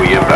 We have